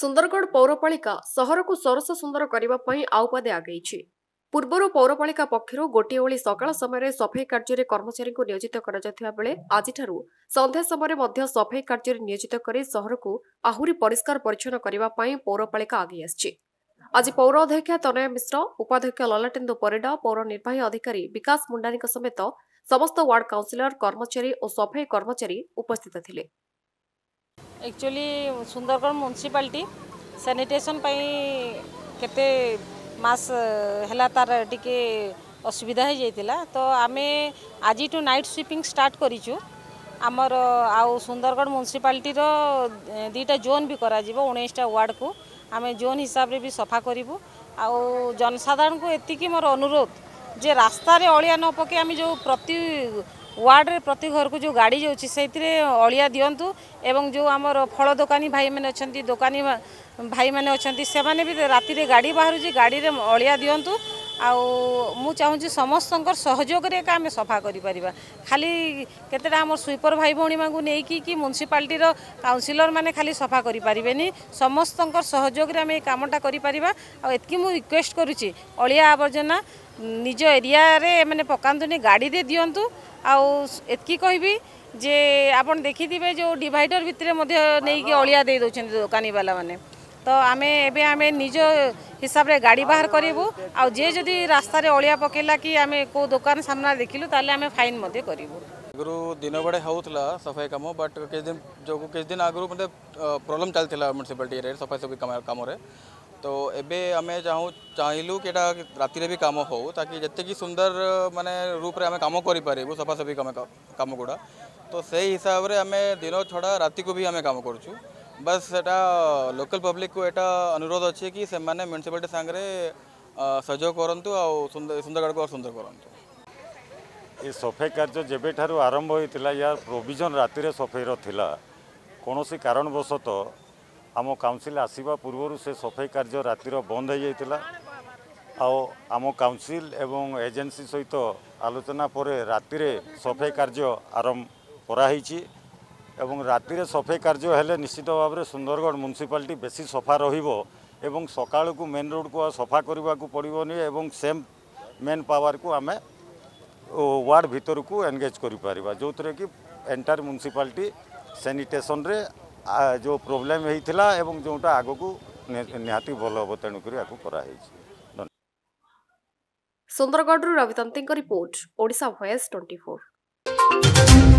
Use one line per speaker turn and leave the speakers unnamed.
ସୁନ୍ଦରଗଡ଼ ପୌରପାଳିକା ସହରକୁ ସରସ ସୁନ୍ଦର କରିବା ପାଇଁ ଆଉପାଦେ ଆଗେଇଛି ପୂର୍ବରୁ ପୌରପାଳିକା ପକ୍ଷରୁ ଗୋଟିଏ ଓଳି ସକାଳ ସମୟରେ ସଫେଇ କାର୍ଯ୍ୟରେ କର୍ମଚାରୀଙ୍କୁ ନିୟୋଜିତ କରାଯାଇଥିବା ବେଳେ ଆଜିଠାରୁ ସନ୍ଧ୍ୟା ସମୟରେ ମଧ୍ୟ ସଫେଇ କାର୍ଯ୍ୟରେ ନିୟୋଜିତ କରି ସହରକୁ ଆହୁରି ପରିଷ୍କାର ପରିଚ୍ଛନ୍ନ କରିବା ପାଇଁ ପୌରପାଳିକା ଆଗେଇ ଆସିଛି ଆଜି ପୌର ଅଧ୍ୟକ୍ଷା ତନୟ ମିଶ୍ର ଉପାଧ୍ୟକ୍ଷ ଲଲାଟେନ୍ଦୁ ପରିଡ଼ା ପୌର ନିର୍ବାହୀ ଅଧିକାରୀ ବିକାଶ ମୁଣ୍ଡାନୀଙ୍କ ସମେତ ସମସ୍ତ ୱାର୍ଡ କାଉନ୍ସିଲର କର୍ମଚାରୀ ଓ ସଫେଇ କର୍ମଚାରୀ ଉପସ୍ଥିତ ଥିଲେ
একচুয়ালি সুন্দরগড় ମ୍ୟୁନିସିପାଲିଟି ସାନିଟେସନ୍ ପାଇଁ କେତେ ମାସ ହେଲା ତାର ଟିକେ ଅସୁବିଧା ହେଇଯାଇଥିଲା ତ ଆମେ ଆଜିଠୁ ନାଇଟ୍ ସୁଇପିଂ ଷ୍ଟାର୍ଟ କରିଛୁ ଆମର ଆଉ ସୁନ୍ଦରଗଡ଼ ମ୍ୟୁନିସିପାଲିଟିର ଦୁଇଟା ଜୋନ୍ ବି କରାଯିବ ଉଣେଇଶଟା ୱାର୍ଡ଼କୁ ଆମେ ଜୋନ୍ ହିସାବରେ ବି ସଫା କରିବୁ ଆଉ ଜନସାଧାରଣଙ୍କୁ ଏତିକି ମୋର ଅନୁରୋଧ ଯେ ରାସ୍ତାରେ ଅଳିଆ ନ ପକାଇ ଆମେ ଯେଉଁ ପ୍ରତି ওয়ার্ডরে প্রতি ঘরকু যে গাড়ি যাচ্ছে সেই অলিয়া দিওন্তু এবং যে আমার ফল দোকানী ভাই মানে অনেক দোকানী ভাই মানে অনেক সে রাতে গাড়ি বাহুছে গাড়ি অলিয়া দিওন্তু ଆଉ ମୁଁ ଚାହୁଁଛି ସମସ୍ତଙ୍କର ସହଯୋଗରେ ଏକା ଆମେ ସଫା କରିପାରିବା ଖାଲି କେତେଟା ଆମର ସୁଇପର ଭାଇ ଭଉଣୀମାନଙ୍କୁ ନେଇକି କି ମ୍ୟୁନିସିପାଲିଟିର କାଉନସିଲରମାନେ ଖାଲି ସଫା କରିପାରିବେନି ସମସ୍ତଙ୍କର ସହଯୋଗରେ ଆମେ ଏ କାମଟା କରିପାରିବା ଆଉ ଏତିକି ମୁଁ ରିକ୍ୱେଷ୍ଟ କରୁଛି ଅଳିଆ ଆବର୍ଜନା ନିଜ ଏରିଆରେ ମାନେ ପକାନ୍ତୁନି ଗାଡ଼ିରେ ଦିଅନ୍ତୁ ଆଉ ଏତିକି କହିବି ଯେ ଆପଣ ଦେଖିଥିବେ ଯେଉଁ ଡିଭାଇଡର ଭିତରେ ମଧ୍ୟ ନେଇକି ଅଳିଆ ଦେଇ ଦେଉଛନ୍ତି ଦୋକାନୀବାଲାମାନେ तो आम एमें निज हिसाब से गाड़ी बाहर करूँ आउ जे जदि रास्त अलिया पकेला कि आम कौ दुकान सामने देखल तेज फाइन करूँ
आगु दिन बड़े होता सफाई कम बट किद जो किस दिन आगु मतलब प्रोब्लम चलता म्यूनिसीपाटी एरिया सफाई सफी कम तो ये आम चाहूँ कि रात भी कम हो ताकि जितकी सुंदर मानने रूप से आम कम करूँ सफा सफी कम गुड़ा तो से हिसाब से आम दिन छड़ा राति को भी आम कम करुँ বাস এটা লোকাল পব্লিক কু এটা অনুরোধ অছি কি সেমানে মিউনিসিপালিটি সাংরে সহযোগ করন্তু আও সুন্দরগড়কে আর সুন্দর করন্তু
ଏ ସଫେଇ କାର୍ଯ୍ୟ ଯେବେଠାରୁ ଆରମ୍ଭ ହୋଇଥିଲା ଏହା ପ୍ରୋଭିଜନ୍ ରାତିରେ ସଫେଇର ଥିଲା କୌଣସି କାରଣବଶତଃ ଆମ କାଉନସିଲ୍ ଆସିବା ପୂର୍ବରୁ ସେ ସଫେଇ କାର୍ଯ୍ୟ ରାତିର ବନ୍ଦ ହୋଇଯାଇଥିଲା ଆଉ ଆମ କାଉନସିଲ୍ ଏବଂ ଏଜେନ୍ସି ସହିତ ଆଲୋଚନା ପରେ ରାତିରେ ସଫେଇ କାର୍ଯ୍ୟ ଆରମ୍ଭ କରାହେଇଛି এবং রাতে সফাই কার্য হলে নিশ্চিত ভাবে সুন্দরগড় মুনিসিপালিটি বেশি সফা রহব এবং সকালকু মেন রোড কু সফা করা পড়বনি এবং সেম মেন পাওয়ার কু আমি ওয়ার্ড ভিতরকু এনগেজ করে পারা যে কি এন্টার মুনিসিপালিটি স্যানিটেসনরে যে প্রোবলেম হয়েছিল এবং যেটা আগুক নিহতি ভাল হব তেণুকরি এখন করা হয়েছে
Sundargarh Rabitanti report Odisha voice twenty four